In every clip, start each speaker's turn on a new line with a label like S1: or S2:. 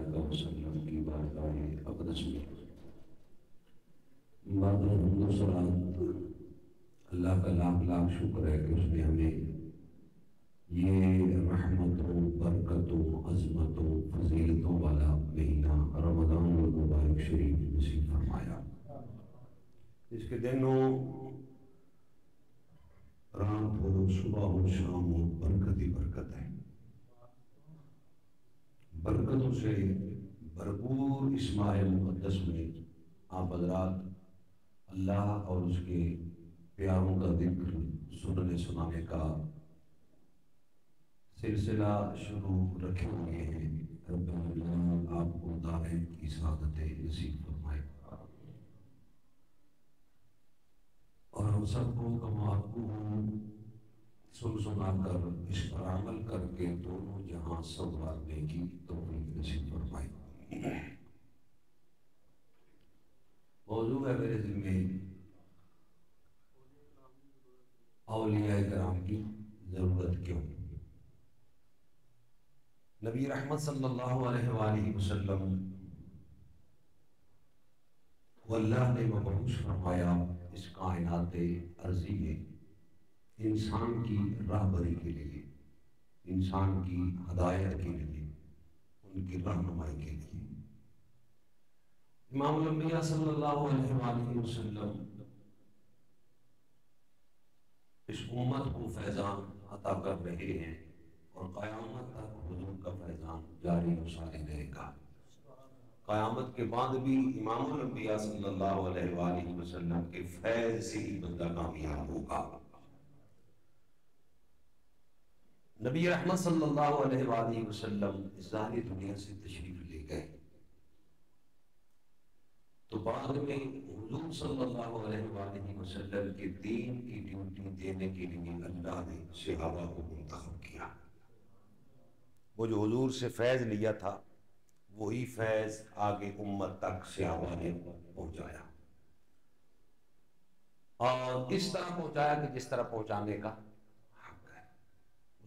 S1: वसल्लम की बारगाह अकदस में अल्लाह का लाख लाख शुक्र है कि उसने हमें ये रहमतों बरकतों अजमतों फजीलतों वाला महीना रमज़ान मुबारक शरीफ नसीब फरमाया इसके दिनों रात हो, सुबह हो, शाम हो, बरकत ही बरकत है। बरकतों से भरपूर इसमाइल मुकदस में आप हजरात अल्लाह और उसके प्यारों का ज़िक्र सुनने सुनाने का सिलसिला शुरू रखे हुए हैं। आपको दावे की सादत नसीब फरमाए। और हम सबको कमाल को सुन सुना कर इस पर अमल करके दोनों जहाँ संवारने की तो नसीब फरमाई मौजू है मेरे जिम्मे अलिया कराम की ज़रूरत क्यों? नबी रहमत सल्लल्लाहु अलैहि वसल्लम अल्लाह ने मबूस फरमाया, इस कायनात अर्जी में इंसान की राहबरी के लिए, इंसान की हदायत के लिए, उनकी रहनुमाई के लिए। इमाम वसल्लम इस उम्मत को फैजान अता कर रहे हैं और क़यामत तक हुजूर का फैजान जारी सारी रहेगा। क़यामत के बाद भी इमाम सल्लल्लाहु अलैहि वसल्लम के फैज से ही बंदा कामयाब होगा। नबी रहमत सल्लल्लाहु अलैहि वसल्लम इस ज़ाहिर दुनिया से तशरीफ़ ले गए। तो बाद में हुजूर सल्लल्लाहु अलैहि वसल्लम के दीन की ड्यूटी देने के लिए अल्लाह ने सहाबा को मुंतखब किया। वो जो हजूर से फैज़ लिया था, वही फैज़ आगे उम्मत तक सहाबा ने पहुँचाया। और इस तरह पहुँचाया कि जिस तरह पहुँचाने का।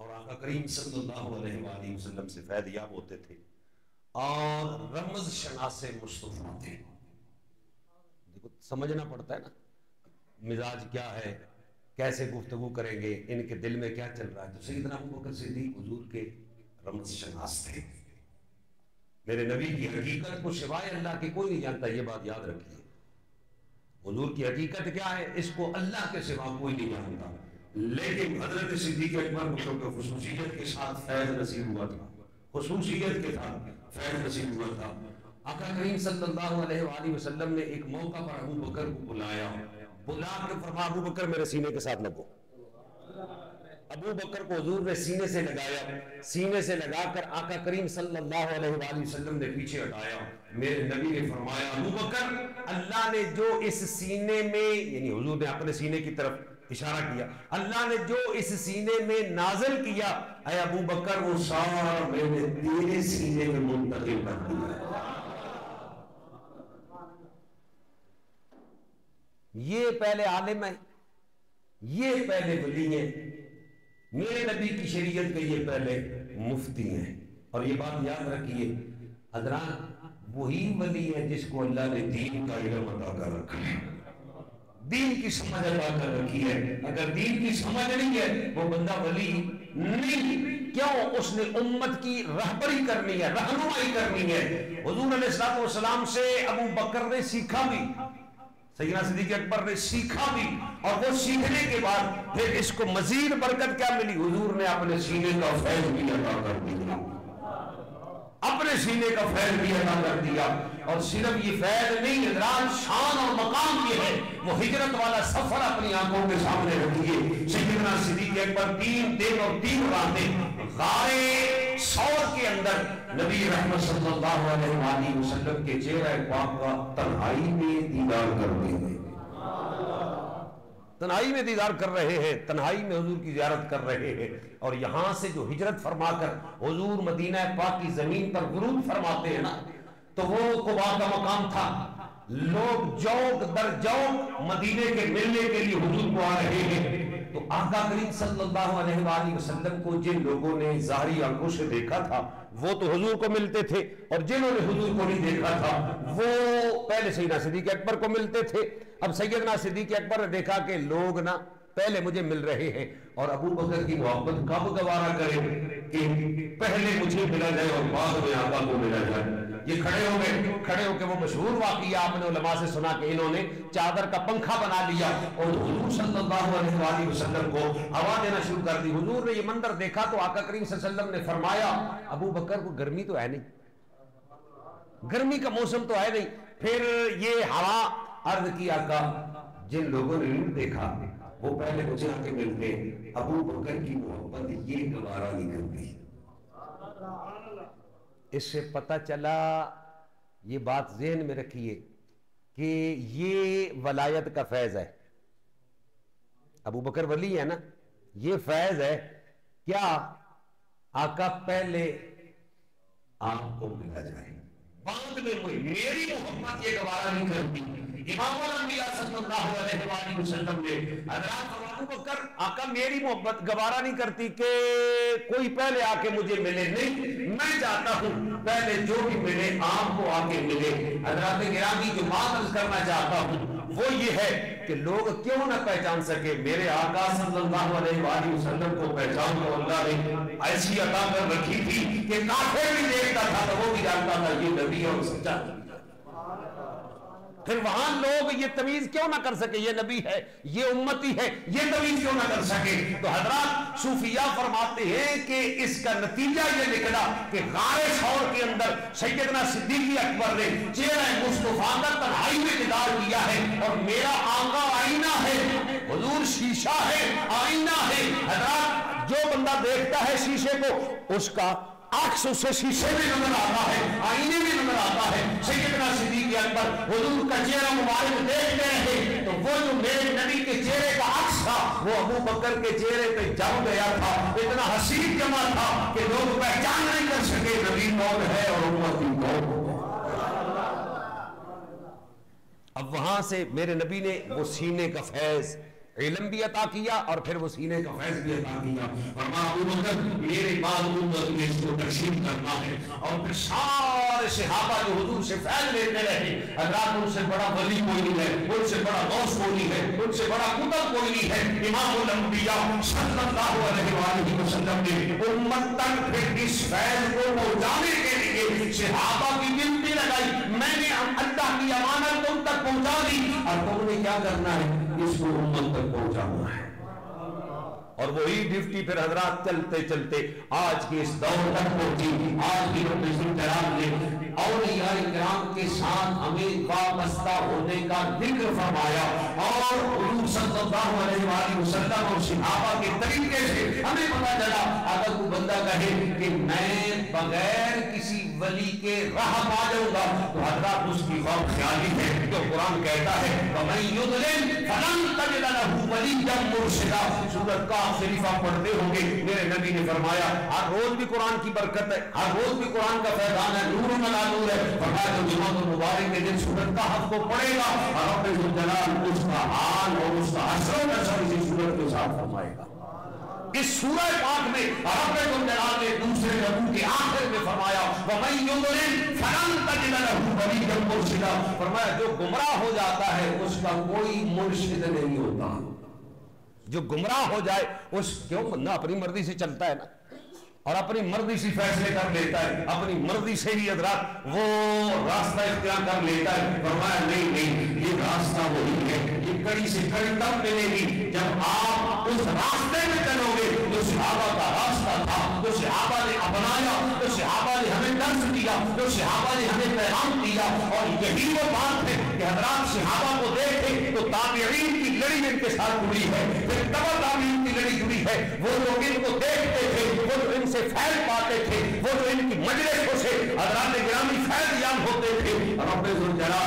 S1: और आका करीम सल्लल्लाहु अलैहि वसल्लम से फैद याब होते थे। और रमज शनास मुस्तफ़ा थे। देखो, समझना पड़ता है ना, मिजाज क्या है, कैसे गुफ्तगु करेंगे, इनके दिल में क्या चल रहा है? तो सैदना अबू बकर सिद्दीक हुजूर के रमज शनास थे। मेरे नबी की हकीकत को सिवाय अल्लाह के कोई नहीं जानता, ये बात याद रखिए। हजूर की हकीकत क्या है, इसको अल्लाह के सिवा कोई नहीं जानता। लेकिन हज़रत सिद्दीक अकबर को खसूसियत के साथ फैज नसीब हुआ था। खसूसियत के साथ फैज नसीब हुआ था। आका करीम सल्लल्लाहु अलैहि वसल्लम ने एक मौका पर अबू बकर को बुलाया। बुला के फरमा अबू बकर मेरे सीने के साथ लगो। अबू बकर को हजूर ने सीने से लगाया। सीने से लगाकर आका करीम सल्लल्लाहु अलैहि वसल्लम ने पीछे हटाया। मेरे नबी ने फरमाया, अबू बकर, अल्लाह ने जो इस सीने में, यानी हजूर ने अपने सीने की तरफ़ इशारा किया। अल्लाह ने जो इस सीने में नाजल किया अय अबू बकर वो सारा मैंने तेरे सीने में मुंतकिल कर दिया ये पहले आलिम है ये पहले वली है। मेरे नबी की शरीयत के ये पहले मुफ्ती हैं। और ये बात याद रखिए हजरान वही वली है जिसको अल्लाह ने दीन का इलम अदा कर रखा है। दीन की समझ अदा कर रखी है। अगर दीन की समझ नहीं है, वो बंदा वली नहीं। क्यों? उसने उम्मत की रहबरी करनी है, रहनुमाई करनी है। हजूर सलाम से अबू बकर ने सीखा भी सैदना सिद्दीक अकबर ने सीखा भी, और वो सीखने के बाद फिर इसको मजीद बरकत क्या मिली? हुजूर ने अपने सीने का फैज भी अदा कर दिया। अपने सीने का फैज भी अदा कर दिया। और सिर्फ़ ये फैज नहीं हजरान शान और मकाम ये है। वो हिजरत वाला सफ़र अपनी आँखों के सामने रखिए। सैदना सिद्दीक अकबर तीन दिन और तीन रातें गारे सौर के अंदर नबी रहमत सल्लल्लाहु अलैहि वसल्लम के चेहरे पाक का तन्हाई में दीदार करते हैं। तन्हाई में दीदार कर रहे हैं, तन्हाई में हजूर की जियारत कर रहे हैं। और यहाँ से जो हिजरत फरमाकर हजूर मदीना पाक की ज़मीन पर गुरूद फरमाते हैं ना तो वो कुबा का मकाम था। लोग जौक दर जौक मदीने के मिलने के लिए हजूर को आ रहे हैं। तो आका करीम सल्लल्लाहु अलैहि वसल्लम को जिन लोगों ने जाहरी आँखों से देखा था, वो तो हुजूर को मिलते थे। और जिन्होंने हुजूर को नहीं देखा था, वो पहले सैदना सिद्दीक अकबर को मिलते थे। अब सैयदना सिद्दीक अकबर ने देखा कि लोग ना पहले मुझे मिल रहे हैं और अबू बकर की मोहब्बत कब गवारा करे कि पहले मुझे मिला जाए और बाद में आका को मिला जाए। ये खड़े हो गए, खड़े होकर वो मशहूर वाकिया आपने उलमा से सुना कि इन्होंने चादर का पंखा बना लिया और हुजूर वसल्लम को हवा देना शुरू कर दी। हुजूर ने ये मंदिर देखा तो आका करीम वसल्लम ने फरमाया, अबू बकर को गर्मी तो है नहीं। गर्मी का मौसम तो है नहीं। फिर ये हवा अर्ज़ किया का जिन लोगों ने देखा, वो पहले मुझे आके मिलते। अबू बकर की मोहब्बत ये गवारा नहीं करती। इससे पता चला, ये बात जहन में रखिए कि ये वलायत का फैज है। अबू बकर वली है ना? ये फैज है। क्या आका पहले आपको मिला जाए? बाद में कोई मेरी मोहम्मत ये गवारा नहीं करती। मेरी मोहब्बत गवारा नहीं करती कि कोई पहले आके मुझे मिले नहीं। मैं चाहता हूँ, पहले जो भी मिले आपको आके मिले। हजरात गिरामी जो बात करना चाहता हूँ, वो ये है कि लोग क्यों ना पहचान सके। मेरे आका वसल्लम को पहचान तो अल्लाह ने। ऐसी अता कर रखी थी कि काफिर भी देखता था तो वो भी जानता था। ये नबी और सच्चा फिर वहाँ लोग ये तमीज क्यों ना कर सके? ये नबी है, ये उम्मती है, ये तमीज क्यों ना कर सके? तो हजरात सूफिया फरमाते हैं कि इसका नतीजा ये निकला कि गारे शौर के अंदर सैयदना सिद्दीकी अकबर ने चेहरा मुस्तफ़ा का तन्हाई में दिदार किया है और मेरा आका आईना है, हजूर शीशा है, आईना है। हजरात, जो बंदा देखता है शीशे को, उसका अक्स शीशे नज़र आता है, आईने नज़र आता है। सिद्दीक अकबर का चेहरा मुबारक रहे तो वो जो मेरे नबी के चेहरे का अक्स था, वो अबू बकर के चेहरे पे जम गया था। इतना हसीन जमा था कि लोग पहचान नहीं कर सके नबी कौन है और उम्मती कौन अब वहाँ से मेरे नबी ने वो सीने का फैज इलम भी अता किया और फिर वो सीने का फैज भी अता किया। मेरे बाद इसको तकसीम करना है। और फिर सारे सहाबा जो हुजूर से फैज लेते रहे, हजरात उनसे बड़ा वली कोई नहीं है, उनसे बड़ा गौस कोई नहीं है, उनसे बड़ा कुतब कोई नहीं है। इमाम अंबिया सल्लल्लाहु अलैहि वसल्लम ने उम्मत तक फिर इस फैज को पहुँचाने के लिए सहाबा की गिनती लगाई। मैंने अल्लाह की अमानत तुम तक पहुँचा दी। और तुमने क्या करना है? इसको उम्मत तक पहुंचाना है। और वही ड्यूटी फिर हजरात चलते चलते आज के इस दौर तक पहुँची। आज की ने और इकराम के साथ हमें वाबस्ता होने का ज़िक्र फरमाया। और वसल्लम और सहाबा के तरीके से हमें पता चला, अगर कोई बंदा कहे कि मैं बगैर किसी वली के राह पा जाऊँगा तो हजरात उसकी गौर ख्याली है जो कुरान कहता है तो मैं युद्ध पढ़ते होंगे मेरे नबी ने फरमाया हर रोज भी कुरान की बरकत है। हर रोज भी कुरान का फैजान है नूर मना नूर है फरमाया मुबारक के दिन सूरत का हक को पढ़ेगा और अपने उसका हाल और उसका असर असर इसी सूरत के साथ फरमाएगा इस सूरज पाक में रब ने दूसरे नबू के आखिर में फरमाया फरमाया, जो गुमराह हो जाता है, उसका कोई मुर्शिद नहीं होता। जो गुमराह हो जाए, उस क्यों? बंदा अपनी मर्ज़ी से चलता है ना। और अपनी मर्ज़ी से फैसले कर लेता है, अपनी मर्ज़ी से ही अदरात वो रास्ता इख्तियार कर लेता है। फरमाया, नहीं नहीं, ये रास्ता वही है, ये कड़ी से कड़ी तब मिलेगी जब आप उस रास्ते में चलोगे जो सिहाबा का रास्ता था, जो सिहाबा ने अपनाया, जो सिहाबा ने हमें दर्ज दिया जो सिहाबा ने हमें पैगाम दिया और यही वो बात है कि हजरात सिहाबा को देखे तो ताबीन की लड़ी इनके साथ जुड़ी है, फिर तबा ताबीन की कड़ी जुड़ी है। वो लोग इनको देखते थे, वो जो इनसे फैल पाते थे, वो जो इनकी मजलिसों से हजरात गिरामी फैल याम होते थे। रब्बे जरा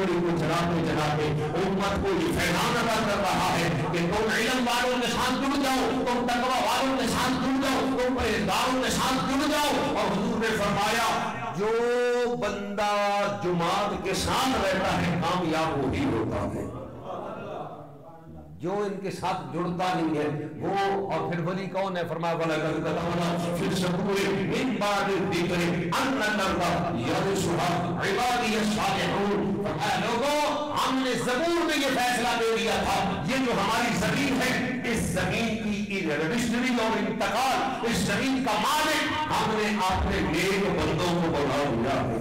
S1: फिर को जलाते जलाते उम्मत को ये फैलान अदा कर रहा है कि तुम इलम वालों के साथ जुड़ जाओ, तुम तकवा वालों के साथ जुड़ जाओ, तुम परहेजगारों के साथ जुड़ जाओ। और हजूर ने फरमाया, जो बंदा जुमात के साथ रहता है, कामयाब वही होता है। जो इनके साथ जुड़ता नहीं है, वो और फिर वली कौन है? फरमाया वाला फिर सबूरे इन अन्न करता यरसुहा इबादी फरमाया, लोगों, हमने जबूर में ये फैसला दे दिया था। ये जो हमारी ज़मीन है, इस ज़मीन की रजिस्ट्री और इंतकाल इस ज़मीन का मालिक हमने अपने नेक बंदों को बना दिया। है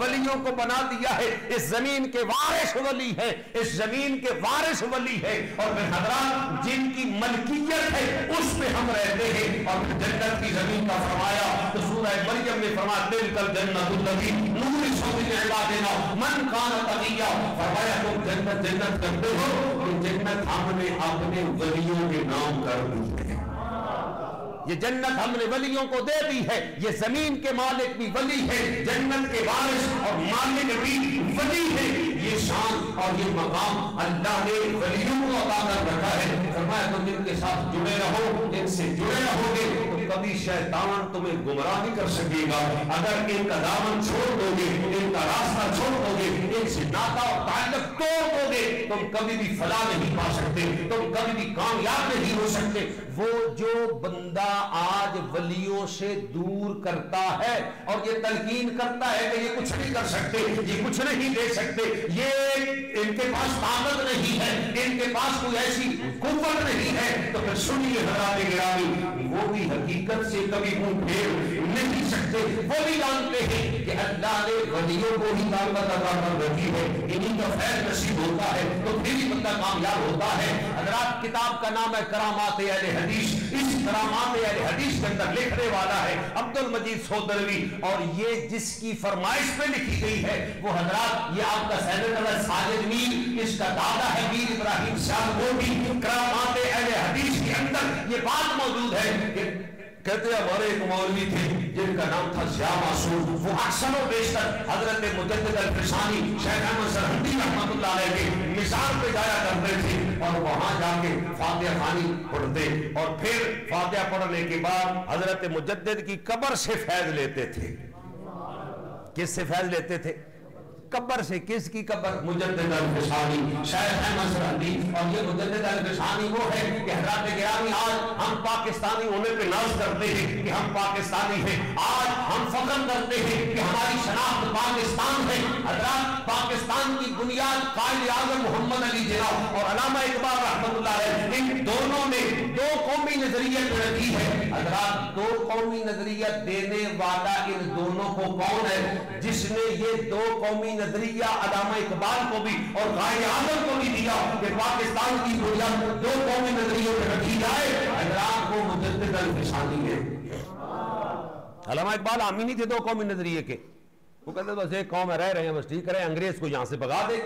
S1: वलियों को बना दिया है। इस ज़मीन के वारिस वली है। इस ज़मीन के वारिस वली है। और फिर हजरात, जिनकी मलकियत है, उस पे हम रहते हैं। और जन्नत की ज़मीन का फरमाया तो सूरह मरियम में फरमाया दिल कल जन्नतुल्लजी नूर सौदी देना मन कान तकिया। फरमाया, तुम जन्नत जन्नत करते हो तो जन्नत हमने अपने वलियों के नाम कर दी। है ये जन्नत हमने वलियों को दे दी है। ये ज़मीन के मालिक भी वली है। जन्नत के वारिस और मालिक भी वली है। ये शान और ये मकाम अल्लाह ने वलियों को अदा कर रखा है। फरमाया, तुम इनके साथ जुड़े रहो, इनसे जुड़े रहोगे तो कभी शैतान तुम्हें गुमराह नहीं कर सकेगा। अगर इनका दामन छोड़ दोगे इनका रास्ता छोड़ दोगे इनसे नाता और ताल्लुक तोड़ दोगे, तुम कभी भी फला नहीं पा सकते, तुम कभी भी कामयाब नहीं हो सकते। वो जो बंदा आज वलियों से दूर करता है और ये तलकीन करता है कि ये कुछ नहीं कर सकते, ये कुछ नहीं दे सकते, ये इनके पास ताकत नहीं है, इनके पास कोई ऐसी कुवत नहीं है तो फिर सुनिए हराते गिरामी वो भी हकीकत से कभी मुँह फेर नहीं सकते। वो भी जानते हैं कि अल्लाह ने वलियों को ही ताकत अदा कर रखी है। इन्हीं का फैल नसीब होता है तो फिर ही बंदा कामयाब होता है। आप किताब का नाम है करामात हदीस। इस करामात हदीस के अंदर लिखने वाला है अब्दुल मजीद सोदरवी। और ये जिसकी फरमाइश पे लिखी गई है, वो हजरात, ये आपका सैनिक साजिद मीर, इसका दादा है मीर इब्राहिम शाह वो भी करामात हदीस के अंदर ये बात मौजूद है कि कहते हमारे एक मौलवी थे, जिनका नाम था जिया मासूम। वो अक्सर और बेशतर हज़रत मुजद्दिद अल-फिसानी शेख अहमद सरहदी रहमतुल्लाह अलैह के मिसाल पे जाया करते थे और वहाँ जाके फातिहा खानी पढ़ते और फिर फातिहा पढ़ने के बाद हज़रत मुजद्दिद की कब्र से फैज लेते थे। किससे फैज लेते थे? कब्र से किसकी कब्र? और ये वो है कि आज हम पाकिस्तानी होने पे नाज करते हैं कि हम पाकिस्तानी हैं। आज हम करते हैं कि हमारी शनाख्त पाकिस्तान है। पाकिस्तान की बुनियाद कायद आज़म मोहम्मद अली जिना और अलामा इकबाल इन दोनों ने दो कौमी नज़रिए रखी है। दो कौमी नज़रिया देने वाला इन दोनों को कौन है? जिसने ये दो कौमी नज़रिया अलामा इकबाल को भी और गाय आज़म को भी दिया कि पाकिस्तान की बुनियाद दो कौमी नजरियों पर रखी जाए। हजरात को मुजद्दिद अल-फिसानी है। अलामा इकबाल आमी नहीं थे दो कौमी नज़रिए के। वो कहते बस एक कौम रह रहे हैं, बस ठीक करें अंग्रेज़ को यहाँ से भगा दे।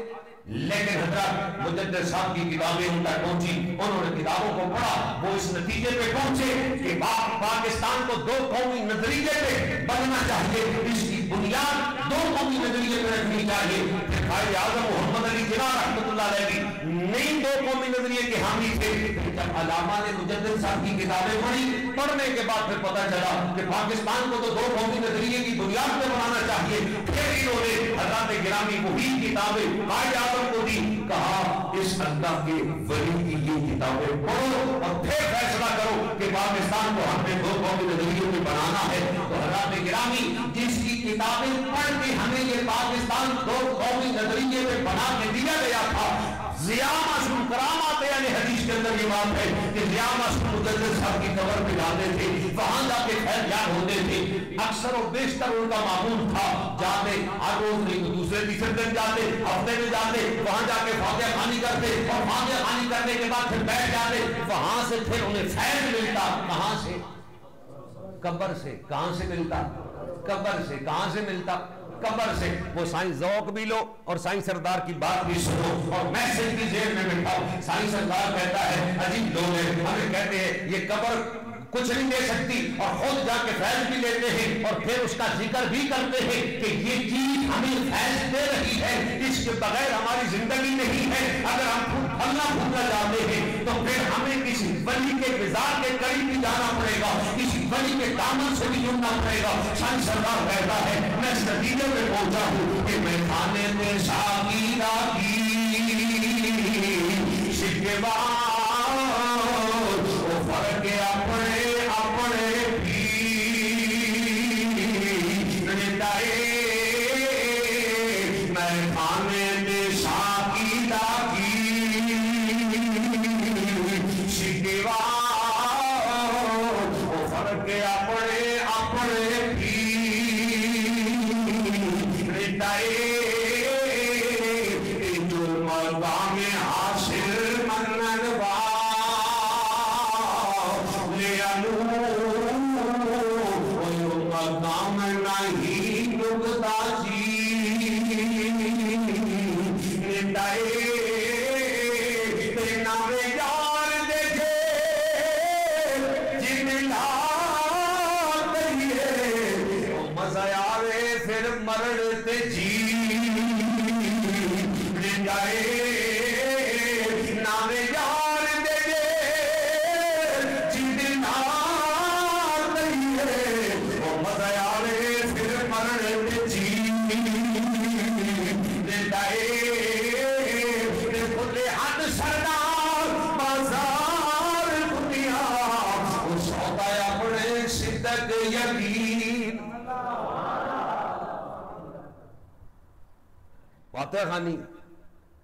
S1: लेकिन हज़रत मुजद्दिद साहब की किताबें उन तक पहुँची, उन्होंने किताबों को पढ़ा, वो इस नतीजे पे पहुँचे कि पाकिस्तान को दो कौमी नज़रिए पे बनना चाहिए। इसकी बुनियाद दो कौमी नज़रिए पे रखनी चाहिए। कायद आज़म मोहम्मद अली जिना रहमतुल्लाह अलैह नहीं दो कौमी नज़रिए के हामी थे। जब अलामा ने मुजद्दिद साहब की किताबें पढ़ी, पढ़ने के बाद फिर पता चला कि पाकिस्तान को तो दो कौमी नज़रिए की बुनियाद पे बनाना चाहिए। फिर इन्होंने हज़रत गिरामी को ही किताबें कायद आज़म को दी। कहा, इस अल्लाह के वली की ये किताबें पढ़ो और फिर फैसला करो कि पाकिस्तान को हमने दो कौमी नज़रिए में बनाना है। तो हज़रत गिरामी किताबें पढ़ के हमें ये पाकिस्तान दो कौमी नज़रिए में बना के दिया गया था। जिया मासूम करामात यानी हदीस के अंदर ये बात है कि जिया मासूम मुजद्दिद साहब की कब्र पे जाते थे, वहाँ जाके खैर याद होते थे। अक्सर और बेशतर उनका मामूल था। जाते, हर नहीं तो दूसरे तीसरे दिन जाते, हफ़्ते में जाते, वहाँ जाके फातिहा खानी करते और फातिहा खानी करने के बाद फिर बैठ जाते। वहाँ से फिर उन्हें फैज मिलता, कहाँ से? कब्र से कहाँ से मिलता? कबर से कहाँ से मिलता? कबर से। वो साईं जौक भी लो और साईं सरदार की बात भी सुनो और मैसेज भी जेल में बिठाओ साईं सरदार कहता है, अजीब लोग हैं। हमें कहते हैं, ये कबर कुछ नहीं दे सकती और खुद जाके फैज भी लेते हैं और फिर उसका ज़िक्र भी करते हैं कि ये चीज़ हमें फैज दे रही है, इसके बगैर हमारी ज़िंदगी नहीं है। अगर हम फलना फूलना चाहते हैं तो फिर हमें किसी वली के मिजाज के करीब भी जाना पड़ेगा किसी वली के दामन से भी जुड़ना पड़ेगा। सन सरदार कहता है, मैं नतीजे में पहुँचा हूँ कि मैं खाने में शागिरा की। शिकवा आवे फिर मरण ते जी। जाए फातह खानी।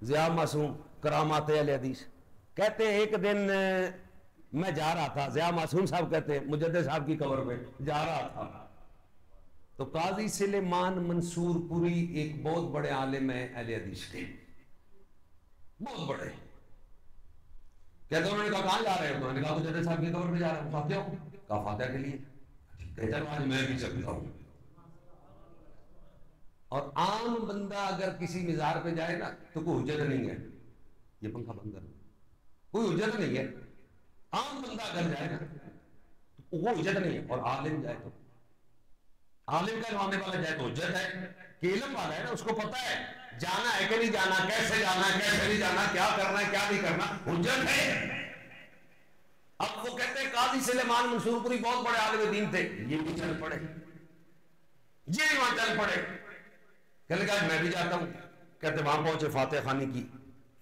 S1: जिया मासूम, करामात हदीस। कहते हैं, एक दिन मैं जा रहा था। जिया मासूम साहब कहते हैं मुजद साहब की कबर पे जा रहा था। तो काजी सिलेमान मंसूरपुरी एक बहुत बड़े आलिम है, अहले हदीस के। बहुत बड़े। कहते उन्होंने कहा, कहाँ जा रहे हो? उन्होंने कहा मुजद साहब की कबर पे जा रहा हूँ। फातह कहा, फातह के लिए। कहते मैं भी चलता हूँ। और आम बंदा अगर किसी मिजार पे जाए ना तो कोई हुजत नहीं है। ये पंखा बंद कर। कोई हुजत नहीं है। आम बंदा अगर जाए ना तो वो हुजत नहीं है। और आलिम जाए तो। आलिम का जमाने वाला जाए तो हुजत है। केलम वाला है ना, उसको पता है, जाना है कि नहीं जाना, कैसे जाना कैसे नहीं जाना, क्या करना है, क्या नहीं करना हुजत है। अब वो कहते हैं, काजी सलेमान मंसूरपुरी बहुत बड़े आलिम दीन थे। ये भी चल पड़े। ये वहाँ चल पड़े। कहने लगा मैं भी जाता हूँ। कहते, वहाँ पहुँचे फातेह खानी की।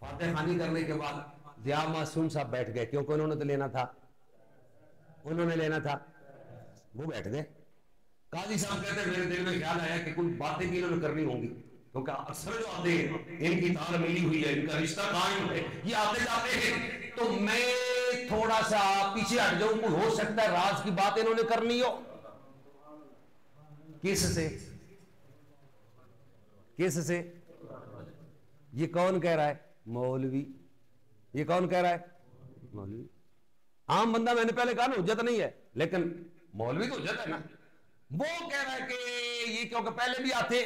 S1: फातेह खानी करने के बाद जिया मासूम साहब बैठ गए, क्योंकि उन्होंने तो लेना था। उन्होंने लेना था। वो बैठ गए। काजी साहब कहते, मेरे दिल में ख्याल आया कि कोई बातें भी इन्होंने करनी होंगी, क्योंकि तो अक्सर जो आते हैं, इनकी तार मिली हुई है, इनका रिश्ता कायम है, ये आते जाते हैं। तो मैं थोड़ा सा पीछे हट जाऊँ हो सकता है, राज की बात इन्होंने करनी हो। किस से किस से? ये कौन कह रहा है? मौलवी। ये कौन कह रहा है? मौलवी। आम बंदा मैंने पहले कहा ना, उज्जत नहीं है, लेकिन मौलवी तो उज्जत है ना। वो कह रहा है कि ये क्योंकि पहले भी आते,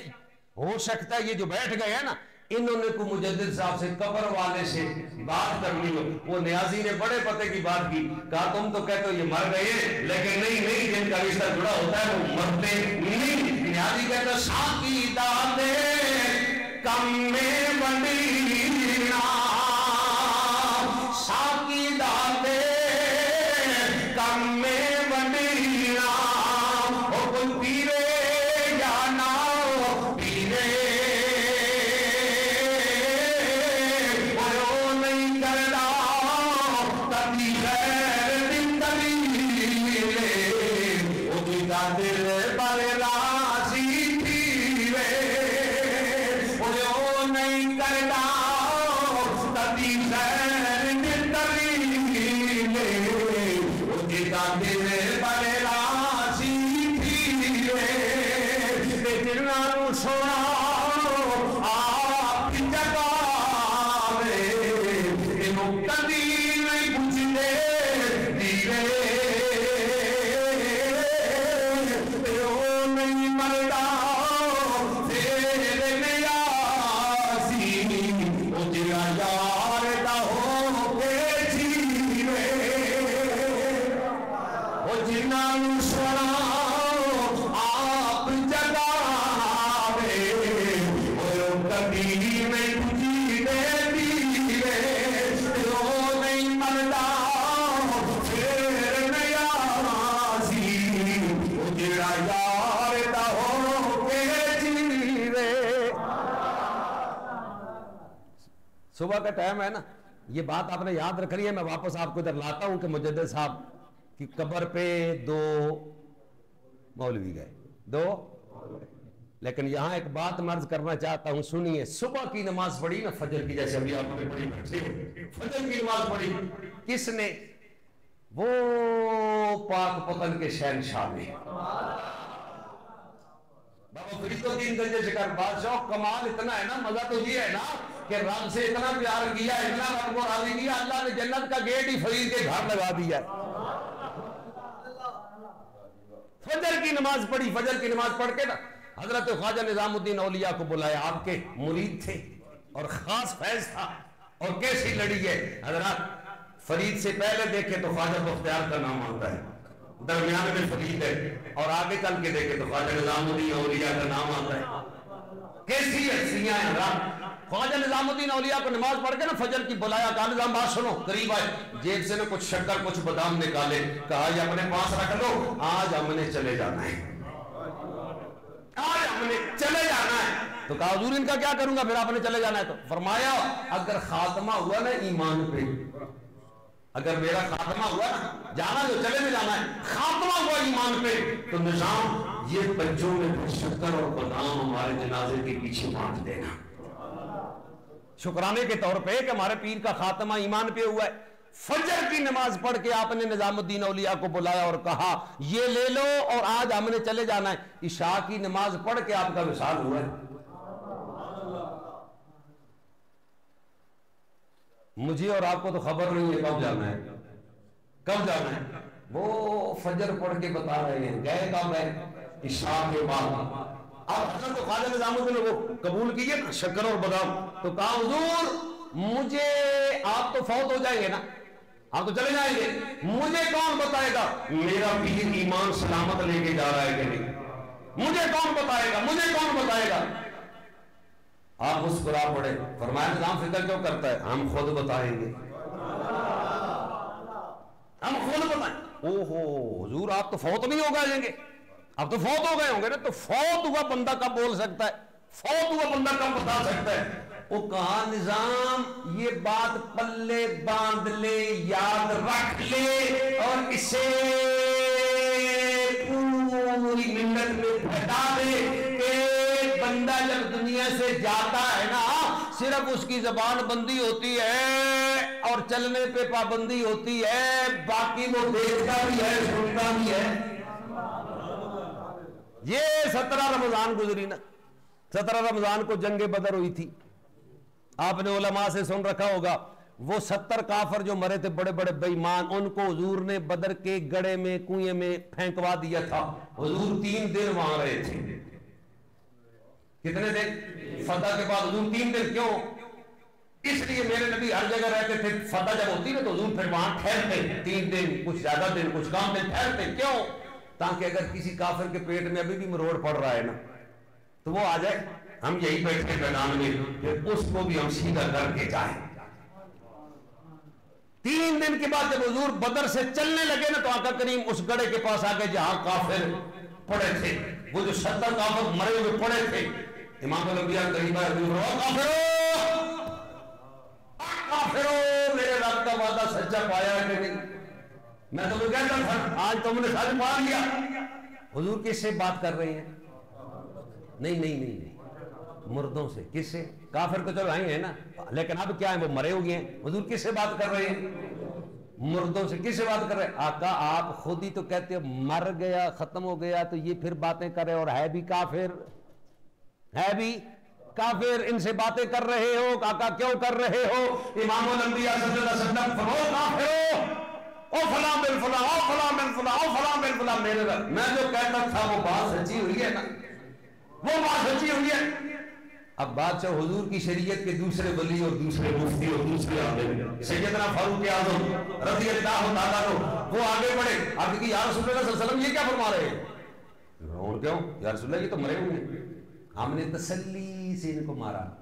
S1: हो सकता है ये जो बैठ गए हैं ना, इन्होंने को मुजद साहब से कबर वाले से बात करनी हो। वो न्याजी ने बड़े पते की बात की, कहा, तुम तो कहते हो ये मर गए लेकिन नहीं नहीं, जिनका रिश्ता जुड़ा होता है, वो मरते नहीं। न्याजी कहते साकी दादे कम में साकी दादे कम में कोई पीरे या ना पीरे। नहीं करना कभी वो दिल पर राज़ी टाइम है ना। ये बात आपने याद रख ली है, मैं वापस आपको इधर लाता हूँ कि मुजद साहब की कब्र पे दो मौलवी गए। दो? लेकिन यहाँ एक बात मर्ज करना चाहता हूँ, सुनिए, सुबह की नमाज़ पढ़ी ना, फजर की, जैसे अभी आपने पढ़ी। फजर की नमाज़ पढ़ी। किसने? वो पाक पतन के शहनशाह ने। बाबा फरीदुद्दीन गंज शिकार, बादशाह, कमाल इतना है ना, मज़ा तो ये है ना। कि रब से इतना प्यार किया, इतना रब को राज़ी किया, अल्लाह ने जन्नत का गेट ही फरीद के घर लगा दिया फजर की नमाज़ पढ़ी, फजर की नमाज़ पढ़ के ना, हज़रत ख्वाजा निजामुद्दीन औलिया को बुलाया, आपके मुरीद थे और खास फैज था। और कैसी लड़ी है? हज़रत, फरीद से पहले देखे तो ख्वाजा मुख्तियार का नाम आता है। दरमियान में फरीद है, और आगे चल के देखे तो ख्वाजा निजामुद्दीन औलिया का नाम आता है। कैसी हस्तियाँ हैं ख्वाजा निजामुद्दीन औलिया को नमाज़ पढ़ के ना फजर की बुलाया, कहा, निज़ाम बात सुनो करीब आए, जेब से ना कुछ शक्कर, कुछ बादाम निकाले, कहा अपने पास रख लो, आज हमने चले जाना है। आज हमने चले जाना है। तो कहा, हजूर, इनका क्या करूँगा? फिर आपने चले जाना है तो। फरमाया, अगर खात्मा हुआ ना ईमान पे, अगर मेरा खात्मा हुआ ना, जाना जो, चले में जाना है। खात्मा हुआ ईमान पे तो निज़ाम, ये बच्चों में शक्कर और बादाम हमारे जनाजे के पीछे बाँध देना। शुक्राने के तौर पे कि हमारे पीर का खात्मा ईमान पे हुआ है। फजर की नमाज़ पढ़ के आपने निजामुद्दीन औलिया को बुलाया और कहा, ये ले लो और आज हमने चले जाना है। ईशा की नमाज़ पढ़ के आपका विशाल हुआ है। मुझे और आपको तो खबर नहीं है कब जाना है। कब जाना है? वो फजर पढ़ के बता रहे हैं, गए कब है? ईशा के बाद। ख्वाजा निजामुद्दीन को कबूल कीजिए शक्कर और बादाम तो कहा, हुजूर, मुझे, आप तो फौत हो जाएँगे ना? आप तो चले जाएँगे। मुझे कौन बताएगा, मेरा पीर ईमान सलामत लेके जा रहा है कि नहीं? मुझे कौन बताएगा, मुझे कौन बताएगा? आप मुस्कुरा पड़े। फरमाया, निज़ाम फ़िक्र क्यों करता है? हम खुद बताएँगे। हम खुद बताएँ। ओहो, हजूर, आप तो फौत नहीं हो जाएँगे। अब तो फौत हो गए होंगे ना तो फौत हुआ बंदा कब बोल सकता है? फौत हुआ बंदा कब बता सकता है? वो कहा, निज़ाम, ये बात पल्ले बाँध ले, याद रख ले, और इसे पूरी मिन्नत में फटा दे बंदा जब दुनिया से जाता है ना, सिर्फ़ उसकी जबान बंदी होती है, और चलने पे पाबंदी होती है, बाकी वो देखता भी है, सुनता भी है। ये सत्रह रमज़ान गुजरी ना। सत्रह रमज़ान को जंग बदर हुई थी। आपने ओलमा से सुन रखा होगा, वो सत्तर काफर जो मरे थे बड़े बड़े बेईमान, उनको हजूर ने बदर के गड़े में, कुएँ में फेंकवा दिया था। हजूर तीन दिन वहाँ रहे थे। कितने दिन? फतेह के बाद हजूर तीन दिन क्यों? इसलिए मेरे नबी हर जगह रहते थे। फतेह जब होती ना तो हजूर फिर वहाँ ठहरते। तीन दिन, कुछ ज़्यादा दिन, कुछ कम दिन, ठहरते। क्यों? ताकि अगर किसी काफिर के पेट में अभी भी मरोड़ पड़ रहा है ना तो वो आ जाए। हम यही बैठे मैदान में, फिर उसको भी हम सीधा करके जाए। तीन दिन के बाद जब हजूर बदर से चलने लगे ना तो आका करीम उस गड़े के पास आ गए जहाँ काफिर पड़े थे। वो जो सत्तर काफिर मरे हुए पड़े थे। इमाम करीब काफिरो, मेरे रब का वादा सच्चा पाया है कि नहीं? मैं तो कहता था। आज तुमने सारे मान लिया। हुजूर किससे बात कर रहे हैं? नहीं नहीं नहीं नहीं। मुर्दों से। किससे? काफिर तो चलो है ना। लेकिन अब क्या है? वो मरे हुए हैं। हुजूर किससे बात कर रहे हैं? मुर्दों से किससे बात कर रहे हैं? आका, आप खुद ही तो कहते हो, मर गया, खत्म हो गया तो ये फिर बातें करे और है भी काफिर। है भी काफिर, इनसे बातें कर रहे हो काका क्यों कर रहे हो? इमाम काफिर ओ फला बिल, फला, ओ फला बिल, फला, ओ फला बिल, फला मेरे रब मैं जो कहता था, वो बात सच्ची हुई है ना? वो बात सच्ची हुई है। अब की शरीयत के दूसरे वली और दूसरे मुफ्ती और दूसरे सैयदना फारूक आज़म रज़ी अल्लाह तआला वो आगे बढ़े। अब कि यार सल्लल्लाहु ये क्या फरमा रहे हैं? क्यों? या रसूल ये तो मरे हुए हमने तसल्ली से इनको मारा।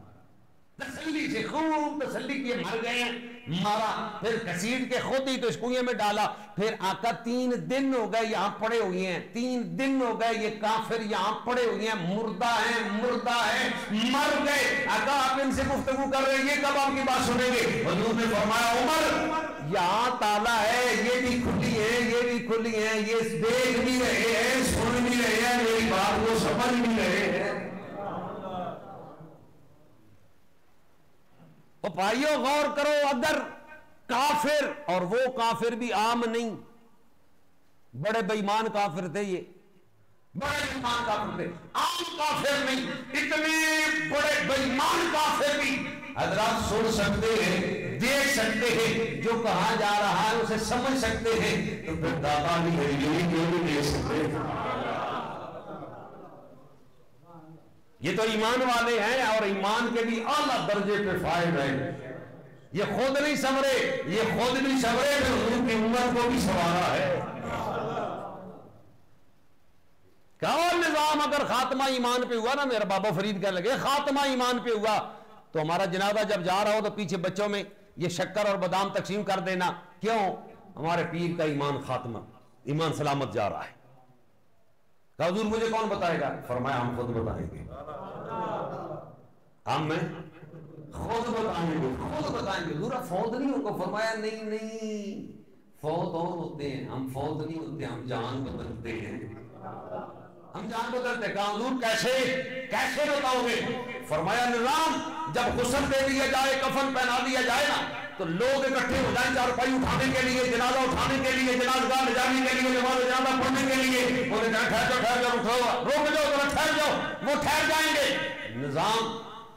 S1: तसल्ली से खूब तसल्ली किए मर गए, मारा, फिर घसीट के खुद ही तो इस कुएँ में डाला, फिर आका तीन दिन हो गए यहाँ पड़े हुए हैं, तीन दिन हो गए ये काफिर यहाँ पड़े हुए हैं, मुर्दा है मुर्दा है, मर गए। आका, आप इनसे गुफ्तगु कर रहे हैं, ये कब आपकी बात सुनेंगे? हजूर ने फरमाया, उमर, यहाँ ताला है, ये भी खुली है, ये भी खुली है, ये देख भी रहे हैं, सुन भी रहे हैं, मेरी बात को समझ भी रहे हैं। तो भाइयों, गौर करो, अगर काफिर, और वो काफिर भी आम नहीं। बड़े बेईमान काफिर थे ये। बड़े बेईमान काफिर थे। आम काफिर नहीं, इतने बड़े बेईमान काफिर भी। हजरात सुन सकते हैं, देख सकते हैं, जो कहा जा रहा है, उसे समझ सकते हैं। तो फिर दादा भी है क्यों नहीं देख सकते? ये तो ईमान वाले हैं और ईमान के भी आला दर्जे पे फायद है। ये खुद नहीं समरे ये खुद नहीं फिर उनकी उम्र को भी संवारा है। क्या निज़ाम अगर खात्मा ईमान पे हुआ ना, मेरा बाबा फरीद कहने लगे, खात्मा ईमान पे हुआ तो हमारा जनाजा जब जा रहा हो तो पीछे बच्चों में ये शक्कर और बादाम तकसीम कर देना। क्यों? हमारे पीर का ईमान खात्मा, ईमान सलामत जा रहा है। हजूर मुझे कौन बताएगा? फरमाया, हम खुद बताएँगे। हम में खुद बताएँगे खुद बताएँगे। दूरा फौत नहीं होगा? फरमाया, नहीं नहीं। फौत और होते हैं। हम फौत नहीं होते, हम जान बदलते हैं। हम जान बदलते हजूर, कैसे? कैसे बताओगे? फरमाया, निज़ाम, जब गुस्ल दे दिया जाए, कफन पहना दिया जाए ना तो लोग इकट्ठे हो जाए चारपाई उठाने के लिए, जनाजा उठाने के लिए जनाजगाह ले जाने के लिए नमाज़ जनाजा पढ़ने के लिए। बोले जाए ठहर जाओ ठहर जाओ, उठो, रोक जाओ, जरा ठहर जाओ, वो ठहर जाएँगे। निज़ाम,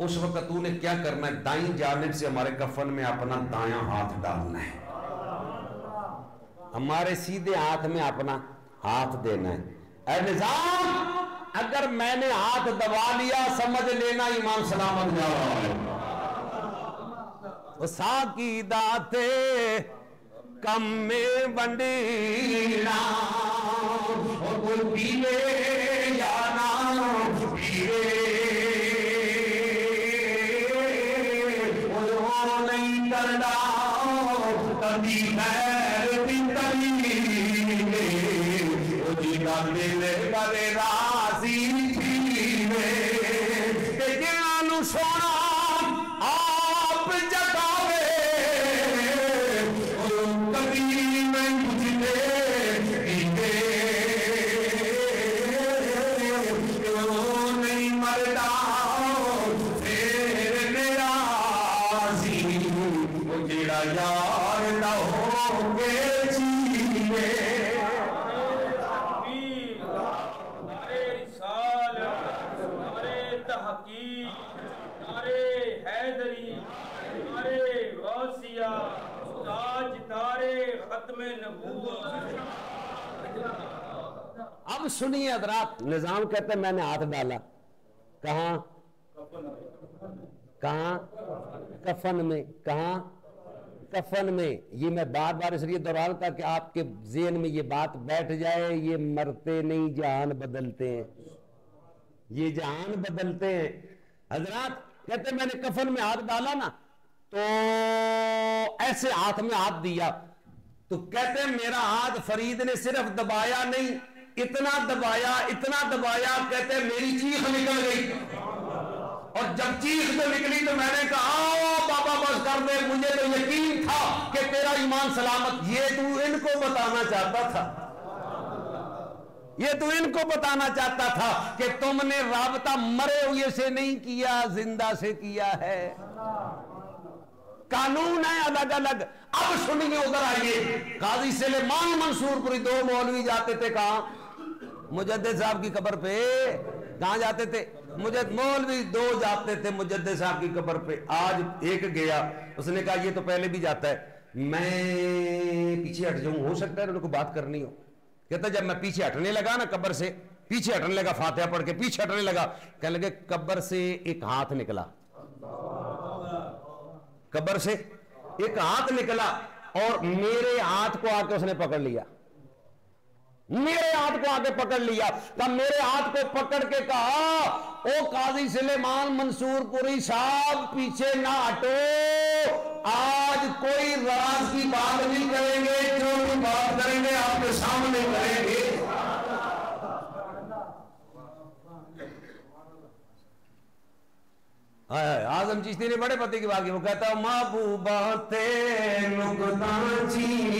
S1: उस वक्त तूने क्या करना है? दाई जानब से हमारे कफन में अपना दाया हाथ डालना है। हमारे सीधे हाथ में अपना हाथ देना है। निज़ाम, अगर मैंने हाथ दबा लिया, समझ लेना ईमान सलामत जा रहा है। साकी दाते कम में बंडीना और कोई पीले यार न के जीवे
S2: नारे रिसाल नारे तहकीक नारे हैदरी नारे गौसिया ताज नारे खत्म
S1: अब सुनिए हजरात निज़ाम कहते मैंने हाथ डाला। कहा? कहा? कफन में। कहा? कफन में। ये मैं बार बार इसलिए दोहराता कि आपके जेन में ये बात बैठ जाए, ये मरते नहीं, जहान बदलते हैं। ये जहान बदलते हैं। हजरात, कहते मैंने कफन में हाथ डाला ना तो ऐसे हाथ में हाथ दिया। तो कहते मेरा हाथ फरीद ने सिर्फ़ दबाया नहीं, इतना दबाया इतना दबाया, कहते मेरी चीख निकल गई। और जब चीख तो निकली तो मैंने कहा, "आओ बाबा, बस कर दे। मुझे तो यकीन था कि तेरा ईमान सलामत। ये तू इनको बताना चाहता था। ये तू इनको बताना चाहता था कि तुमने राबता मरे हुए से नहीं किया, ज़िंदा से किया है। कानून है अलग अलग अब सुनिए उधर आइए। काजी सलेमान मंसूरपुरी दो मौलवी जाते थे कहा? मुजद्दे साहब की कब्र पे कहा जाते थे? मुझे मौलवी दो जाते थे मुजद्दे साहब की कब्र पे। आज एक गया। उसने कहा, ये तो पहले भी जाता है। मैं पीछे हट जाऊँ, हो सकता है उनको बात करनी हो। कहता, जब मैं पीछे हटने लगा ना कब्र से, पीछे हटने लगा फातिहा पढ़ के, पीछे हटने लगा, कहने लगे, कब्र से एक हाथ निकला। कब्र से एक हाथ निकला और मेरे हाथ को आके उसने पकड़ लिया। मेरे हाथ को आके पकड़ लिया। तब मेरे हाथ को पकड़ के कहा, ओ काजी सुलेमान मंसूरपुरी साहब, पीछे ना हटो। आज कोई राज की बात नहीं करेंगे, जो भी बात करेंगे, आपके सामने करेंगे। आज़म चिश्ती ने बड़े पति की बात की। वो कहता, महबूबा ते नुकता चीनी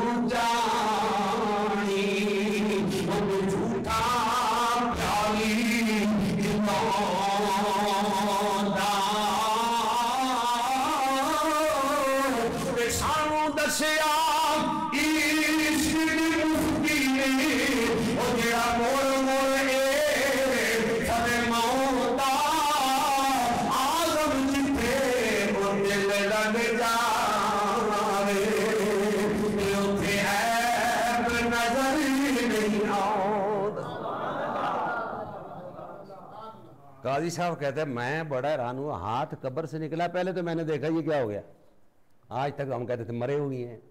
S1: काजी साहब कहते हैं, मैं बड़ा हैरान हुआ, हाथ कब्र से निकला, पहले तो मैंने देखा ये क्या हो गया। आज तक हम कहते थे, मरे हुए हैं।